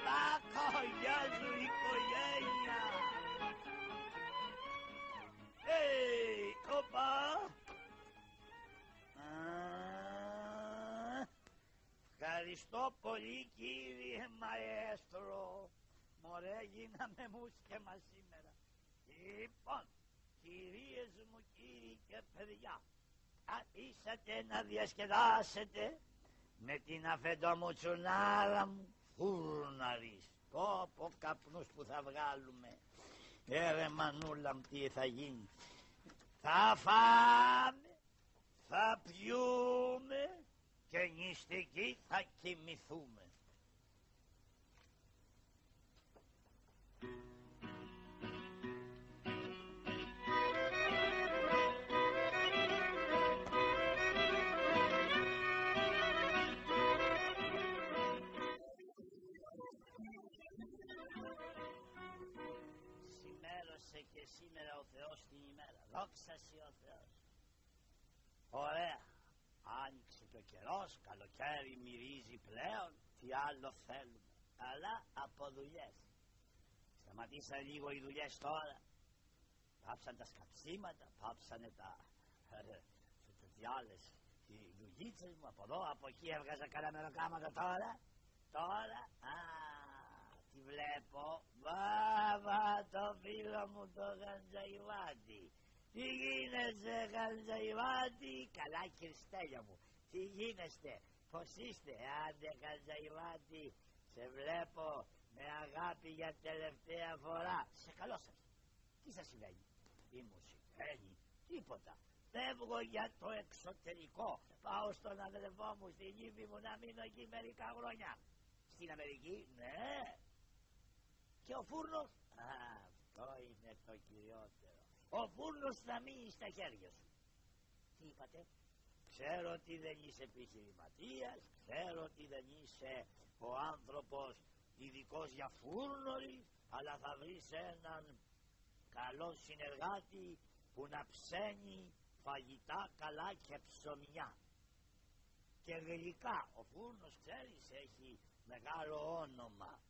Μπακό, γεια σου οικογένεια. Ε, οπα. Ευχαριστώ πολύ κύριε μαέστρο. Μωρέ γίναμε μουσκεμα σήμερα. Λοιπόν, κυρίες μου κύριοι και παιδιά, αφήσατε να διασκεδάσετε με την αφεντομουτσουνάρα μου φούρναρης. Πω πω καπνούς που θα βγάλουμε. Έρε μανούλα μου τι θα γίνει. Θα φάμε, θα πιούμε και νηστικοί θα κοιμηθούμε. Σημέρωσε και σήμερα ο Θεός την ημέρα. Δόξα σοι ο Θεός. Ωραία. Άνοιξε και ο καιρός, καλοκαίρι μυρίζει πλέον, τι άλλο θέλουμε. Αλλά από δουλειές. Σταματήσαν λίγο οι δουλειές τώρα. Πάψαν τα σκαψίματα, πάψανε τα, ε, τι άλλες, οι δουλίτσες μου από εδώ, από εκεί έβγαζα κανένα μεροκάματα τώρα. Τώρα, α, τι βλέπω, βάβα το φίλο μου το Γαντζαϊβάτη. Τι γίνεσαι Γαντζαϊβάτη, καλά Χριστέλια μου, τι γίνεστε, πως είστε, άντε Γαντζαϊβάτη, σε βλέπω με αγάπη για τελευταία φορά. Σε καλό σας. Τι σας συμβαίνει. Τι μου συμβαίνει. Τίποτα. Φεύγω για το εξωτερικό. Πάω στον αδελφό μου στην ύφη μου να μείνω εκεί μερικά χρόνια. Στην Αμερική, ναι. Και ο φούρνος, α, αυτό είναι το κυριότερο. Ο φούρνος θα μείνει στα χέρια σου. Τι είπατε; Ξέρω ότι δεν είσαι επιχειρηματίας, ξέρω ότι δεν είσαι ο άνθρωπος ειδικός για φούρνορι, αλλά θα βρεις έναν καλό συνεργάτη που να ψένει φαγητά καλά και ψωμιά. Και γλυκά, ο φούρνος ξέρεις έχει μεγάλο όνομα.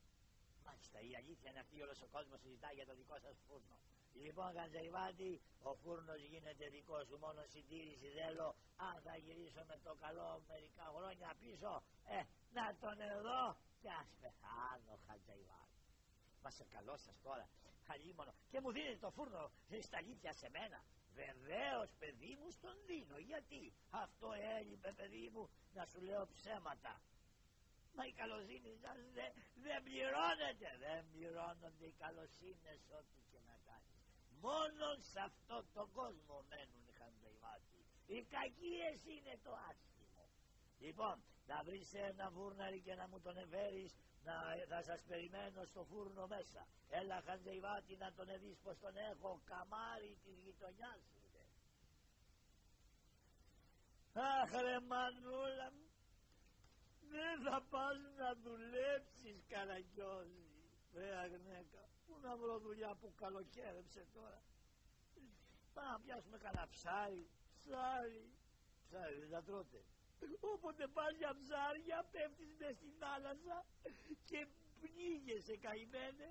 Μάλιστα η αλήθεια είναι αυτή όλος ο κόσμος συζητάει για το δικό σας φούρνο. Λοιπόν Γαντζαϊβάτη, ο φούρνος γίνεται δικό σου μόνος συντήρηση θέλω. Αν θα γυρίσω με το καλό μερικά χρόνια πίσω, ε, να τον εδώ και ας πεθάνω Γαντζαϊβάτη. Μα σε καλό σας τώρα, χαλίμονο. Και μου δίνετε το φούρνο στα αλήθεια σε μένα. Βεβαίως, παιδί μου, στον δίνω. Γιατί; Αυτό έλειπε, παιδί μου, να σου λέω ψέματα. Μα η καλοσύνη σας δεν δε πληρώνεται. Δεν πληρώνονται οι καλοσύνες ό,τι και να κάνεις. Μόνο σε αυτό τον κόσμο μένουν οι χανταϊβάτοι. Οι κακίες είναι το άσχημο. Λοιπόν, να βρεις ένα φούρναρι και να μου τον εφέρεις, να, θα σας περιμένω στο φούρνο μέσα. Έλα χανταϊβάτη να τον δεις πως τον έχω, καμάρι της γειτονιάς είναι. Αχ ρε μανούλα μου, δεν θα πας να δουλέψεις καραγκιόζη. Ρε αγνέκα, πού να βρω δουλειά που καλοκαίρεψε τώρα. Πάμε να πιάσουμε κανένα ψάρι, ψάρι, ψάρι δεν τα τρώτε. Όποτε πας για ψάρια πέφτεις μες στην θάλασσα και πνίγεσαι καημένε.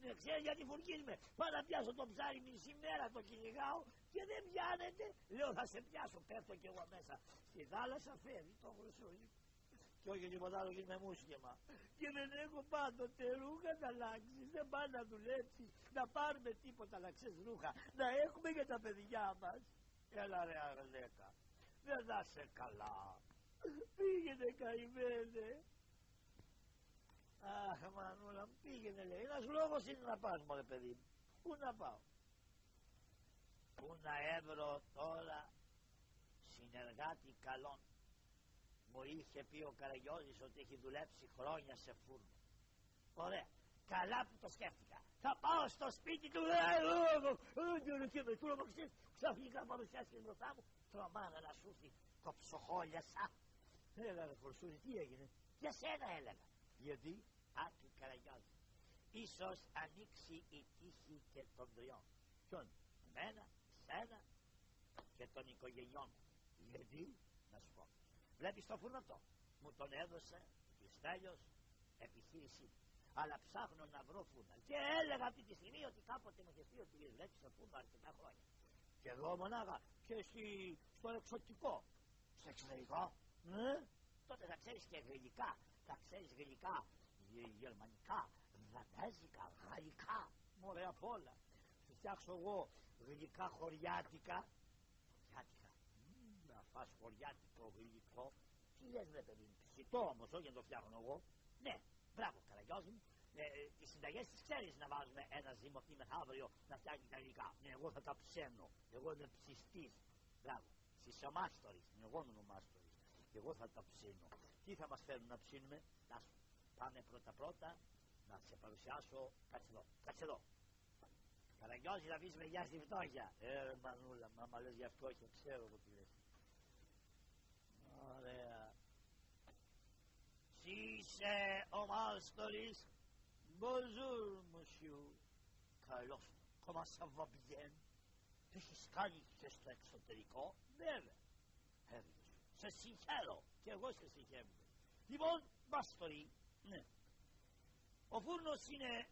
Ναι, ξέρεις γιατί φουρκίζουμε. Πάω να πιάσω το ψάρι μισή μέρα το κυνηγάω και δεν πιάνεται. Λέω θα σε πιάσω, πέφτω κι εγώ μέσα. Στη θάλασσα φεύγει το χρυσούλι και όχι τίποτα άλλο γίνουμε μουσχεμα. Και δεν έχω πάντοτε ρούχα να αλλάξει, δεν πάει να δουλέψει, να πάρουμε τίποτα να ξέρει ρούχα, να έχουμε για τα παιδιά μα. Έλα ρε αρλέκα, δεν θα σε καλά. Πήγαινε καημένε. Αχ μανούλα μου πήγαινε λέει, ένας λόγος είναι να πας μωρέ παιδί μου. Πού να πάω. Πού να έβρω τώρα συνεργάτη καλών μου είχε πει ο Καραγιώζης ότι έχει δουλέψει χρόνια σε φούρνο. Ωραία. Καλά που το σκέφτηκα. Θα πάω στο σπίτι του. Και με τούρο ξαφνικά παρουσιάστηκε μπροστά μου. Τρομάνα να σου έρθει το ψοχόλιασα. Έλα ρε φορσούρι, τι έγινε. Για σένα έλεγα. Γιατί, άκρη Καραγιώζη. Ίσως ανοίξει η τύχη και των τριών. Ποιον, εμένα, σένα και των οικογενειών. Γιατί, να σου πω. Βλέπεις το φούρνο αυτό. Μου τον έδωσε Χριστέλιος επιχείρησή αλλά ψάχνω να βρω φούρνα. Και έλεγα αυτή τη στιγμή ότι κάποτε μου είχε πει ότι δουλέψει φούρνο αρκετά χρόνια. Και εδώ μονάχα και στη, στο εξωτικό. Στο εξωτερικό. Ναι. Τότε θα ξέρεις και γαλλικά. Θα ξέρεις γαλλικά, γερμανικά, δανέζικα, γαλλικά. Μωρέ απ' όλα. Θα φτιάξω εγώ γλυκά χωριάτικα. Χωριάτικα. Να φας χωριάτικο γλυκό. Τι λες ρε παιδί μου, ψητό όμως, όχι να το φτιάχνω εγώ. Ναι, μπράβο Καραγιώζη μου. Ε, τις συνταγές τις ξέρεις να βάζουμε ένα ζυμωθή μεθαύριο να φτιάχνει τα γλυκά. Ναι, εγώ θα τα ψένω. Εγώ είμαι ψιστής. Μπράβο. Εσύ ο μάστορης, εγώ είμαι ο μάστορης. Εγώ θα τα ψήνω. Τι θα μας φέρουν να ψήνουμε; Να σου πάμε πρώτα πρώτα να σε παρουσιάσω. Κάτσε εδώ, κάτσε εδώ. Καραγκιόζη να πεις γεια στη φτώχεια. Ε, μανούλα, μα άμα λες για φτώχεια, ξέρω εγώ τι λες. Ωραία. Είσαι ο μάστορης. Bonjour, monsieur. Καλώς. Comment ça va bien. Τι έχεις κάνει και στο εξωτερικό. Βέβαια. Βέβαια. Σε συγχαίρω. Και εγώ σε συγχαίρω. Λοιπόν, μάστορη. Ναι. Ο φούρνος είναι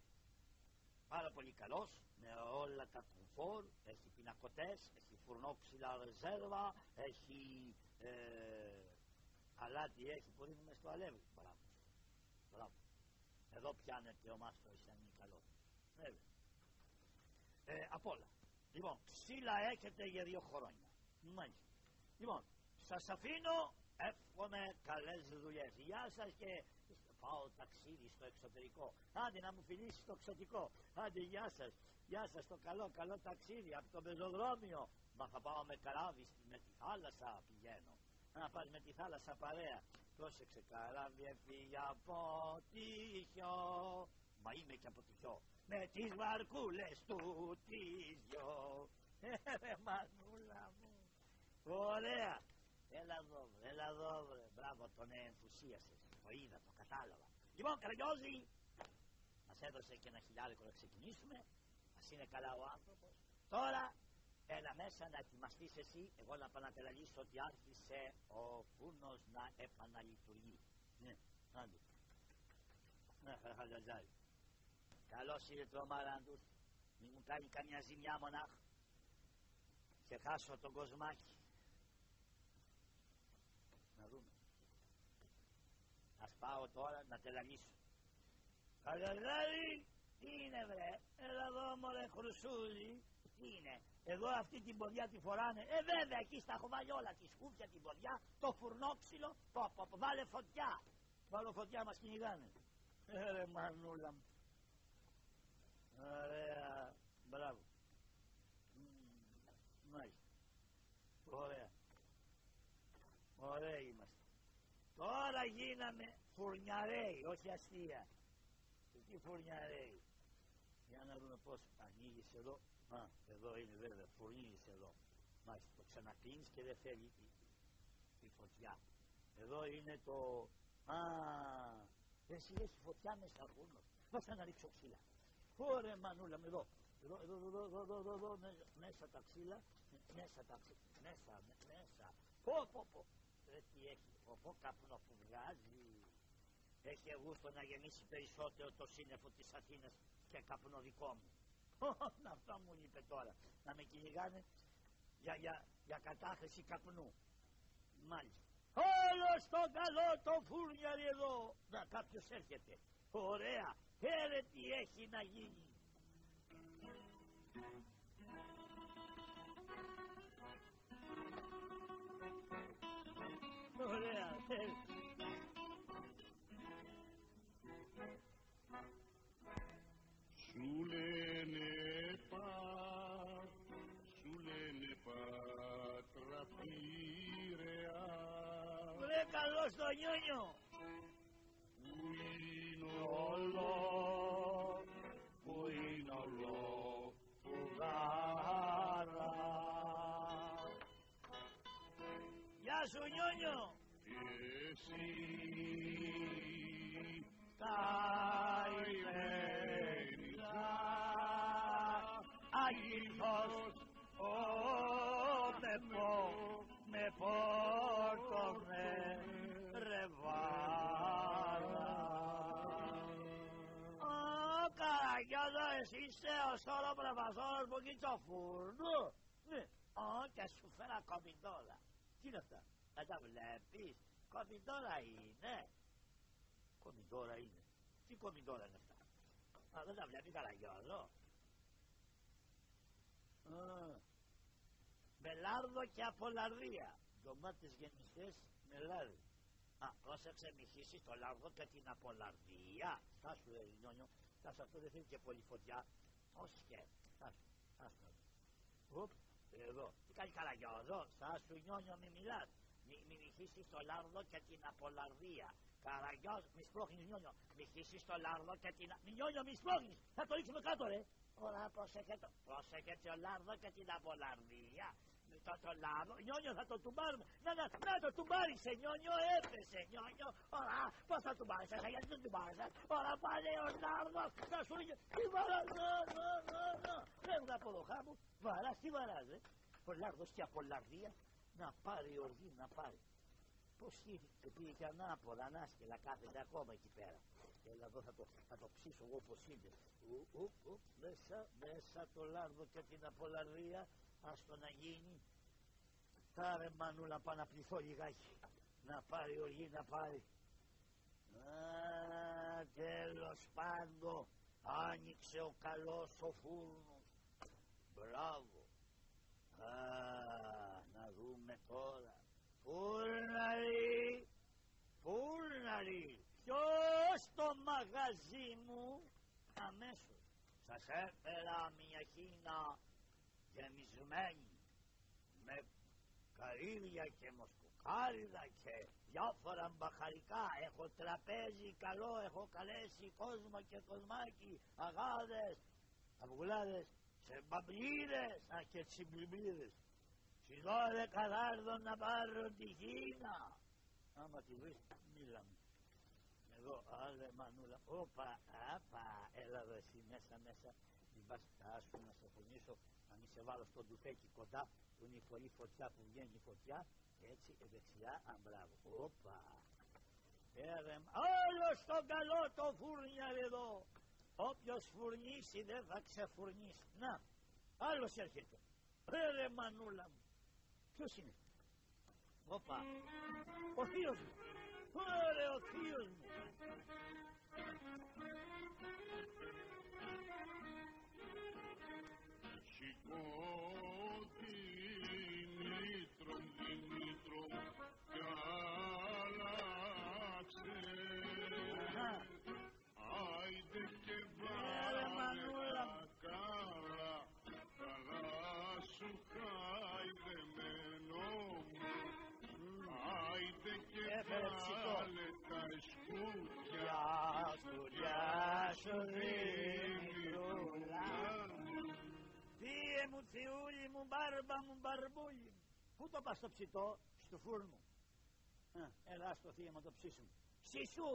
πάρα πολύ καλός με όλα τα κουφόρ, έχει πινακωτές, έχει φουρνόξυλα ρεζέρβα, έχει ε, αλάτι, έχεις πολύ μες στο αλεύρι. Μπράβο. Μπράβο. Εδώ πιάνεται ο μάστορος αν είναι καλό. Βέβαια. Ε, απ' όλα. Λοιπόν, ξύλα έχετε για δύο χρόνια. Μάλιστα. Λοιπόν, σας αφήνω, εύχομαι καλές δουλειές. Γεια σας και πάω ταξίδι στο εξωτερικό. Άντε να μου φιλήσεις το εξωτικό. Άντε γεια σας. Γεια σας το καλό, καλό ταξίδι από το πεζοδρόμιο. Μα θα πάω με καράβι με τη θάλασσα πηγαίνω. Να πας με τη θάλασσα παρέα. Πρόσεξε καράβι έφυγε από τυχιό. Μα είμαι και από τυχιό. Με τις βαρκούλες του τυχιό. Ε, μανούλα μου. Ωραία. Έλα εδώ, έλα εδώ, μπράβο, τον ενθουσίασες. Το είδα, το κατάλαβα. Λοιπόν, Καραγκιόζη, μας έδωσε και ένα χιλιάρικο να ξεκινήσουμε. Α είναι καλά ο άνθρωπος. Τώρα, έλα μέσα να ετοιμαστείς εσύ. Εγώ να πανατελαλήσω ότι άρχισε ο φούρνο να επαναλειτουργεί. Ναι, άντε. Ναι, χαραχαζαζάρι. Καλώς ήρθε ο Μαράντου. Μην μου κάνει καμιά ζημιά μονάχα. Και χάσω τον κοσμάκι. Να δούμε. Ας πάω τώρα να τελανίσω. Καλαγάρι, τι είναι βρε, έλα εδώ μωρέ χρυσούλη, τι είναι, εδώ αυτή την ποδιά τη φοράνε, ε βέβαια εκεί στα έχω βάλει όλα, τη σκούφια, την ποδιά, το φουρνόξυλο, το, το, το, βάλε φωτιά, βάλω φωτιά μας κυνηγάνε. Ε ρε μανούλα μου. Ωραία, μπράβο. Μάλιστα. Ωραία. Ωραία είμαστε. Τώρα γίναμε φουρνιαρέοι, όχι αστεία. Τι φουρνιαρέοι. Για να δούμε πώς ανοίγεις εδώ. Α, εδώ είναι βέβαια, φουρνίζεις εδώ. Μάλιστα, το ξανακλίνεις και δεν φεύγει η, η, φωτιά. Εδώ είναι το... Α, εσύ έχει φωτιά μέσα φούρνο. Πώς να ρίξω ξύλα. Ωρε μανούλα με εδώ. Εδώ, εδώ, εδώ, εδώ, εδώ, εδώ, εδώ, μέσα τα ξύλα, μέσα τα ξύλα, μέσα, μέσα. Πω, πω, πω. Ρε τι έχει, πω, καπνό που βγάζει. Έχει γούστο να γεμίσει περισσότερο το σύννεφο της Αθήνας και καπνό δικό μου. Αυτό μου είπε τώρα. Να με κυνηγάνε για, για, για κατάχρηση καπνού. Μάλιστα. Όλο στο καλό το φούρνιαρι εδώ. Να κάποιος έρχεται. Ωραία. Φέρε τι έχει να γίνει. Ωραία. Σου λένε πάτρα πειραιά. Βρε καλός στο νιόνιο. Πού είναι όλο, πού είναι όλο, φουγάρα. Γεια σου νιόνιο. Και εσύ Καημένα Αγίος ο με πό με πόρτο με ρεβάρα εδώ εσύ είσαι ο στόλο πρεβασόλος που εκεί στο φούρνο. Ναι, ω και σου φέρα κομιτόλα. Τι είναι αυτά, δεν τα βλέπεις, κομιτόλα είναι. Κομιτόλα είναι. Τι κομιτόλα είναι αυτά; Α, δεν τα βλέπεις καλά Γιώργο. Με λάρδο και απολαρδία. Ντομάτες γεννηθές με λάδι. Α, πρόσεξε μη χύσεις το λάρδο και την απολαρδία. Θα σου λέει νιόνιο, θα σου αυτό δεν θέλει και πολύ φωτιά. Όχι και, θα σου, θα σου. Οπ, εδώ. Τι κάνει καλά Γιώργο, θα σου νιόνιο μη μιλάς. Μη, μη χύσεις το λάρδο και την απολαρδία. Καραγιός, μη σπρώχνεις νιόνιο. Μη χύσεις το λάρδο και την... Μη νιόνιο, μη σπρώχνεις. Θα το ρίξουμε κάτω ρε. Ωραία, πρόσεχε το. Πρόσεχε το λάρδο και την απολαρδία. Το, το λάρδο, νιόνιο θα το τουμπάρουμε. Να, να, να το τουμπάρισε νιόνιο, έπεσε νιόνιο. Ωραία, πώς θα τουμπάρισες, γιατί δεν τουμπάρισες. Ωραία, πάλι ο λάρδος, θα σου ρίχνει. Τι βαράς, να, να, να, να. Φεύγα από εδώ χάμου, βαράς, τι βαράς, ε. Ο λάρδος και απολαρδία, να πάρει η οργή, να πάρει. Πώς ήρθε και πήγε και ανάποδα, ανάσκελα, κάθεται ακόμα εκεί πέρα. Έλα εδώ θα το, θα το ψήσω εγώ όπως είναι. Ου, ου, ου, μέσα, μέσα το λάρδο και την απολαρδία, άστο να γίνει. Τάρε μανούλα πάω να πληθώ λιγάκι. Να πάρει οργή, να πάρει. Α, τέλος πάντων, άνοιξε ο καλός ο φούρνος. Μπράβο. Α, να δούμε τώρα. Φούρναρη, φούρναρη, ποιος το μαγαζί μου; Αμέσως. Σας έφερα μια χίνα γεμισμένη με καρύδια και μοσκοκάριδα και διάφορα μπαχαρικά. Έχω τραπέζι καλό, έχω καλέσει κόσμο και κοσμάκι, αγάδες, αυγουλάδες, τσεμπαμπλίδες, α και τσιμπλιμπλίδες. Στις δώδεκα θα να πάρω τη χίνα. Άμα τη βρεις, μίλα μου. Εδώ, άλλε μανούλα. Όπα, άπα, έλα εδώ εσύ μέσα, μέσα. Μην πας, άσου να σε φωνήσω, να μην σε βάλω στο ντουφέκι κοντά, που είναι η πολύ φωτιά που βγαίνει η φωτιά. Έτσι, δεξιά, α, μπράβο. Όπα. Έρε, όλος στο καλό το φούρνιαρ εδώ. Όποιος φουρνίσει δεν θα ξεφουρνίσει. Να, άλλος έρχεται. Έρε μανούλα μου. Ποιος είναι; Όπα. Ο θείος μου. Ωραία ο θείος μου. Έφερε ψητό. βάλε τα σκούτια Για σκουριά Θύε μου, θειούλη μου, μπάρμπα μου, μπαρμπούλη μου. Πού το πας το ψητό, στο φούρνο. Α, έλα στο θεία μου το ψήσουμε. Ψήσου,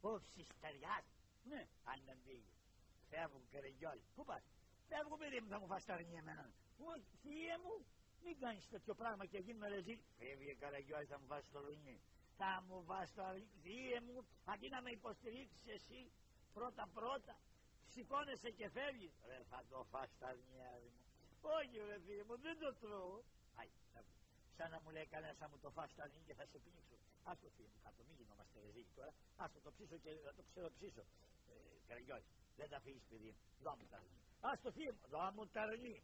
ο ψιστεριάς. Ναι, αν δεν πήγε. Φεύγουν κρεγιόλ. Πού πας; Φεύγω παιδί μου, θα μου φας τα αρνία εμένα. Όχι, θεία μου, μην κάνεις τέτοιο πράγμα και γίνουμε ρεζί. Φεύγει καραγιόλ, θα μου φας το λουνί. Θα μου φας το αρνί. Θεία μου, αντί να με υποστηρίξεις εσύ, πρώτα πρώτα, σηκώνεσαι και φεύγεις. Ρε, θα το φας τα αρνιά μου. Όχι ρε θεία μου, δεν το τρώω. Αι, θα βγει. Σαν να μου λέει κανένας θα μου το φας τα αρνί και θα σε πνίξω. Ας το θεία μου κάτω, μην γινόμαστε ρεζί τώρα. Ας το, το ψήσω και θα το ξεροψήσω. Ε, Καραγιόλ, δεν τα φύγεις παιδί μου, δώ μου τα αρνί. Ας το θεία μου, δώ μου τα αρνί.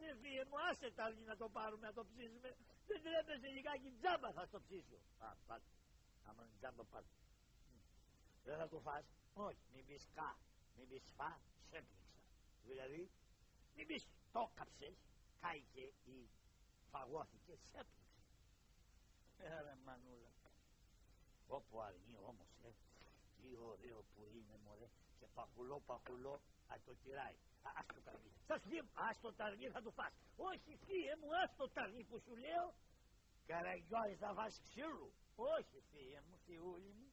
Ρε θεία μου, άσε τα αρνί να το πάρουμε, να το ψήσουμε. Δεν τρέπεσαι λιγάκι τζάμπα θα στο ψήσω. Α, πάτε. Άμα είναι τζάμπα πάτε. Δεν θα το φας. Όχι, μην πεις κα. Μην πεις φα, σε έπληξα. Δηλαδή, μην πεις το κάψες, κάηκε ή φαγώθηκε, σε έπληξε. Έρε μανούλα. Όπου αρνεί όμως, ε, τι ωραίο που είναι μωρέ, και παχουλό παχουλό, α το τυράει. Α, ας το ταρνί. Θα σου λέω, ας το ταρνί θα το φας. Όχι, θύε μου, ας το ταρνί που σου λέω. Καραγιόλ θα φας ξύλου. Όχι, θύε μου, θειούλη μου.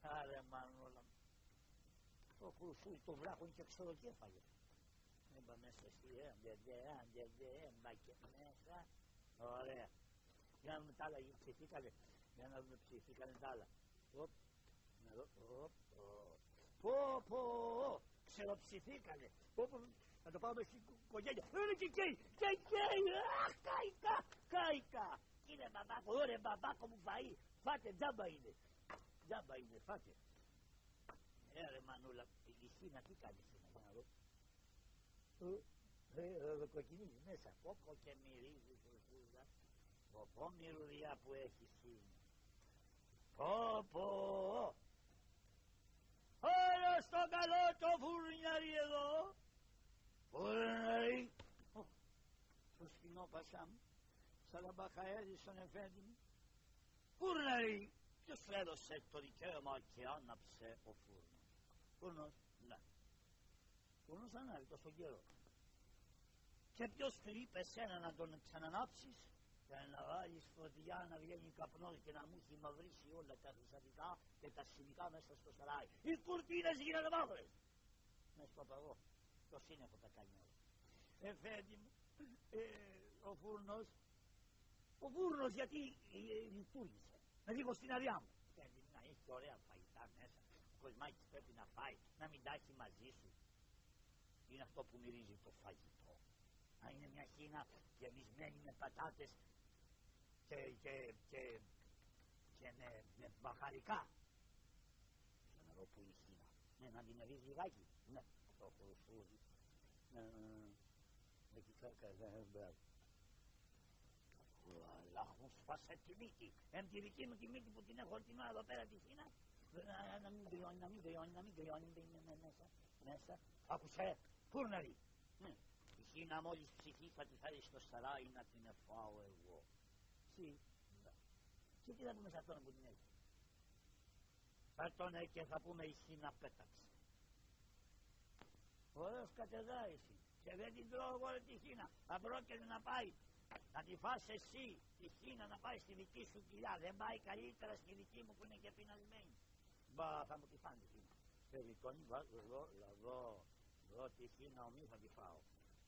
Άρε μανούλα μου. Το κρουσούι το βράχο είναι και ξεροκέφαλο. Έμπα μέσα στη έμπια, έμπια, έμπα και μέσα. Ωραία. Για να δούμε τα άλλα, γιατί ψηθήκανε. Για να δούμε ψηθήκανε τα άλλα. Οπ, να δω, οπ, οπ. Πω, πω, ξεροψηθήκανε. Όπου να το πάμε στην οικογένεια. Είναι και καίει, και καίει, αχ, καηκα, καηκα. Είναι μπαμπάκο, ωραία μπαμπάκο μου φαΐ, φάτε, τζάμπα είναι. Τζάμπα είναι, φάτε. Ε, ρε μανούλα, η Χίνα τι κάνεις σήμερα, για να δω. Ε, ε, κοκκινίζει μέσα, πόπο και μυρίζεις φουρφούζα. Ποπό μυρουδιά που έχεις Χίνα. Πόπο. Όλα στο καλό το φουρνιάρι εδώ. Φουρνιάρι. Το σκηνό πασά μου. Σαλαμπαχαέδη στον εφέντη μου. Φουρνιάρι. Ποιος σου έδωσε το δικαίωμα και άναψε ο φούρνος; Φούρνος, ναι. Φούρνος ανάβει τόσο καιρό. Και ποιος του είπε σένα να τον ξανανάψεις και να βάλεις φωτιά να βγαίνει καπνός και να μου έχει μαυρίσει όλα τα χρυσαφικά και τα σημικά μέσα στο σαράι. Οι κουρτίνες γίνανε μαύρες. Μες στο παγό. Το σύννεφο τα κάνει όλα. Εφέντη μου, ε, ο φούρνος, ο φούρνος γιατί ε, λειτουργήσε. Να δείχνω στην αριά μου. Θέλει να έχει ωραία φαγητά μέσα. Ο κοσμάκης πρέπει να φάει, να μην τα έχει μαζί σου. Είναι αυτό που μυρίζει το φαγητό. Να είναι μια χίνα γεμισμένη με πατάτες και, και, και, και με, με μπαχαρικά. Σαν να δω που είναι η χίνα. Ναι, να την ρίξει λιγάκι. Ναι, το φουρφούρι. Εκεί κάτω, αλλά μου σπάσε τη μύτη. Εμ τη δική μου τη μύτη που την έχω την ώρα εδώ πέρα τη χίνα. Να μην κρυώνει, να μην κρυώνει, να μην κρυώνει, δεν είναι μέσα. Μέσα. Άκουσε, φούρναρη. Η χίνα μόλις ψυχή θα τη φέρει στο σαράι να την εφάω εγώ. Τι, και τι θα πούμε σε αυτόν που την έχει. Θα τον και θα πούμε η χίνα πέταξε. Ωραίος κατεδάει και δεν την τρώω εγώ τη χίνα. Θα πρόκειται να πάει να τη φας εσύ τη χίνα να πάει στη δική σου κοιλιά. Δεν πάει καλύτερα στη δική μου που είναι και πεινασμένη. Μπα θα μου τη φάνε τη χίνα. Περιτώνει βάζω εδώ, εδώ, εδώ τη χίνα ομή θα τη φάω.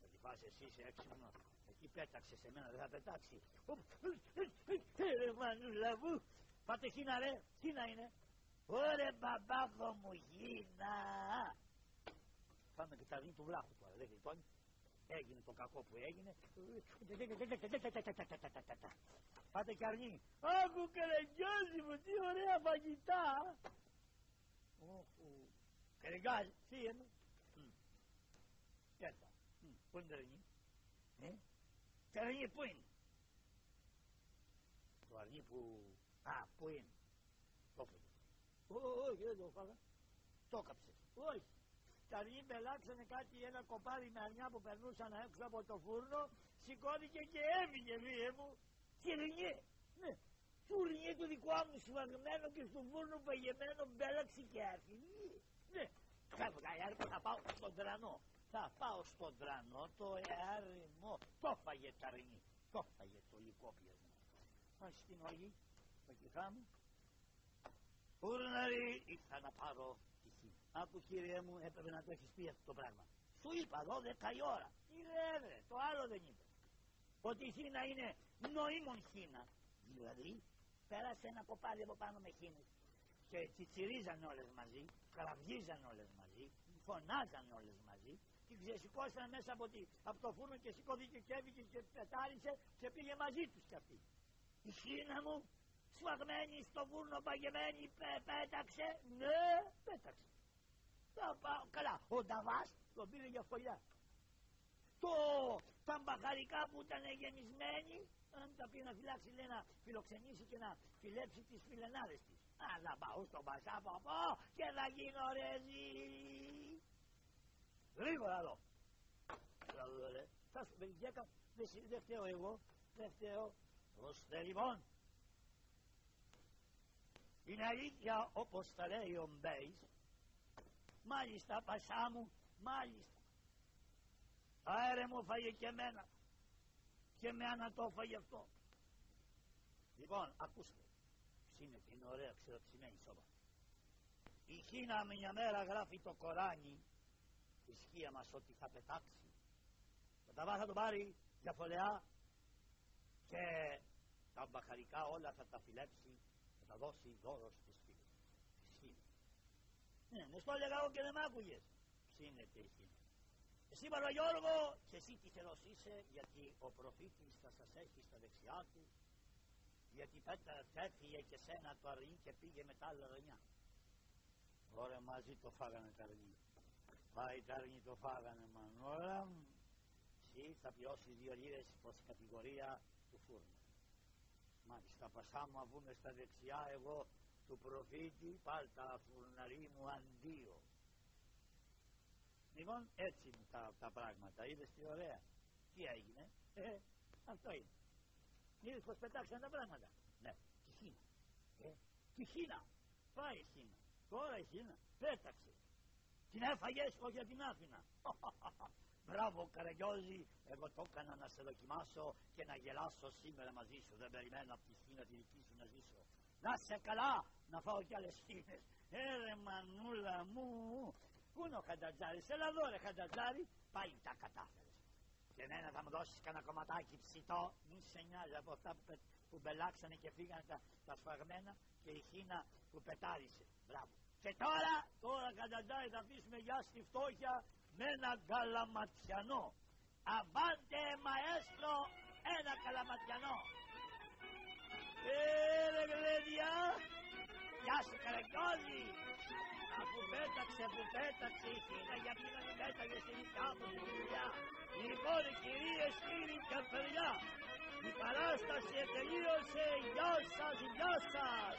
Θα τη φας εσύ σε έξυπνο. Εκεί πέταξες σε μένα, δεν θα πετάξει. Ρε μανούλα μου. Πάτε χίνα ρε, χίνα είναι. Ωρε μπαμπάκο μου χίνα. Πάμε και τα δίνει του βλάχου τώρα, δεν γλιτώνει έγινε το κακό που έγινε. Πάτε και αρνεί. Άκου καραγκιόζι μου, τι ωραία φαγητά. Καραγκιόζι, τι είναι. Κέρτα. Πού είναι το αρνί. Το αρνί πού είναι. Το αρνί που... Α, πού είναι. Το έφαγε. Όχι, δεν το έφαγα. Το έκαψε. Όχι δηλαδή μπελάξανε κάτι ένα κοπάδι με αρνιά που περνούσαν έξω από το φούρνο, σηκώθηκε και έμεινε βίε μου. Κυρινιέ, ναι, φουρνιέ του δικού μου σφαγμένο και στο φούρνο παγεμένο μπέλαξε και έφυγε. Ναι, θα θα πάω στον τρανό. Θα πάω στον τρανό το έρημο. Το φαγε τα αρνί. Το φαγε το λικόπιασμα. Πάει στην οργή, το κεφά μου. Φούρναρι, ήρθα να πάρω Άκου κύριε μου, έπρεπε να το έχεις πει αυτό το πράγμα. Σου είπα 12 η ώρα. Τι ρε, το άλλο δεν είπε. Ότι η χίνα είναι νοήμων χίνα. Δηλαδή, πέρασε ένα κοπάδι από πάνω με χίνες και τσιτσιρίζαν όλες μαζί, κραυγίζαν όλες μαζί, φωνάζαν όλες μαζί και ξεσηκώσαν μέσα από, τη, από το φούρνο και σηκώθηκε και έβγηκε και πετάρισε και πήγε μαζί τους κι αυτή. Η χίνα μου σφαγμένη στο φούρνο παγεμένη πέταξε, ναι πέταξε. Καλά, ο Νταβάς τον πήρε για φωλιά. Το, τα μπαχαρικά που ήταν γεννισμένοι, αν τα πει να φυλάξει, λέει να φιλοξενήσει και να φιλέψει τις φιλενάδες της. Αλλά πάω στον Πασά πω και θα γίνω ρεζί. Γρήγορα εδώ. Θα σου πει, δεν φταίω εγώ, δεν φταίω. Ώστε λοιπόν, είναι αλήθεια όπως τα λέει ο Μπέις, Μάλιστα πασά μου, μάλιστα. Αέρε μου φάγε και εμένα. Και με ανατόφαγε αυτό. Λοιπόν, ακούστε. Ψήνε την ωραία ξεροψημένη σώμα. Η Χίνα μια μέρα γράφει το Κοράνι η σκία μας ότι θα πετάξει. Τα βάθα τον πάρει για φωλεά και τα μπαχαρικά όλα θα τα φιλέψει και θα δώσει δώρο στους φίλους. Ναι, μου το έλεγα εγώ και δεν μ' άκουγες. ψήνεται η Χίνα. Εσύ Γιώργο και εσύ τι θελός είσαι γιατί ο προφήτης θα σας έχει στα δεξιά του γιατί πέτυχε και σένα το αρνί και πήγε με τα άλλα ρενιά. Ωραία μαζί το φάγανε τα αρνί. Πάει τα αρνί το φάγανε μανόλα εσύ θα πληρώσει δύο λίρες προς κατηγορία του φούρνου. Μάλιστα πασά μου βγουν στα δεξιά εγώ του προφήτη πάλι τα φουρναρί μου αντίο. Λοιπόν έτσι είναι τα, τα πράγματα. Είδες τι ωραία. Τι έγινε. Ε, αυτό είναι. Είδες πως πετάξαν τα πράγματα. Ναι. Και Χίνα. Ε, και Χίνα. Πάει η Χίνα. Τώρα η Χίνα. Πέταξε. Την έφαγες όχι για την άφηνα. Μπράβο Καραγιώζη, εγώ το έκανα να σε δοκιμάσω και να γελάσω σήμερα μαζί σου. Δεν περιμένω από τη Χίνα τη δική σου να ζήσω. Να σε καλά, να φάω κι άλλες χίνες. Έρε μανούλα μου, πού είναι ο Χαντατζάρης, έλα εδώ ρε Χαντατζάρη, πάει τα κατάφερες. Και εμένα θα μου δώσεις κανένα κομματάκι ψητό, μη σε νοιάζει από αυτά που, που μπελάξανε και φύγανε τα, τα σφαγμένα και η Χίνα που πετάρισε. Μπράβο. Και τώρα, τώρα Χαντατζάρη θα αφήσουμε γεια στη φτώχεια με ένα καλαματιανό. Αβάντε μαέστρο ένα καλαματιανό. Έλε γλέντια, γεια σου Καραγκιόζη. Αφού πέταξε, που πέταξε η Χίνα γιατί να μην πέταγε στη δικιά μου τη δουλειά. Λοιπόν κυρίες, κύριοι και παιδιά, η παράσταση τελείωσε. Γεια σας, γεια σας.